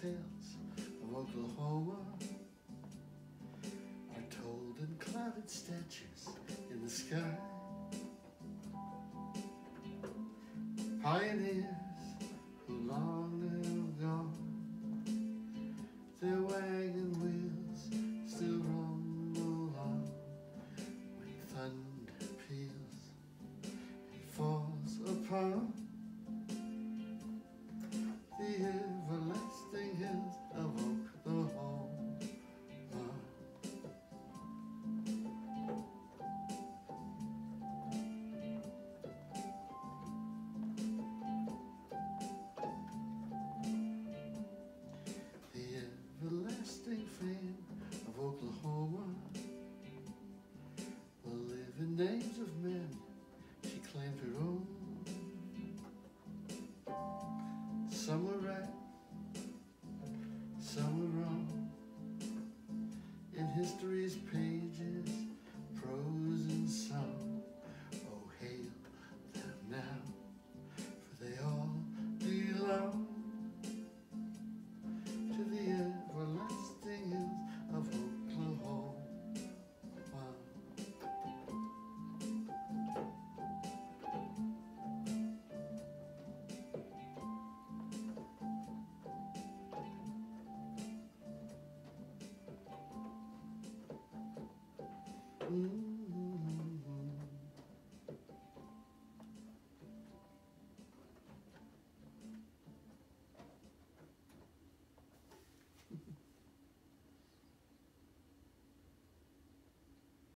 tales of Oklahoma are told in clouded statues in the sky. Pioneers who long have gone, their wagon wheels still rumble on when thunder peals and falls upon names of men she claimed her own. Some were right, some were wrong. In history's pages, Mm.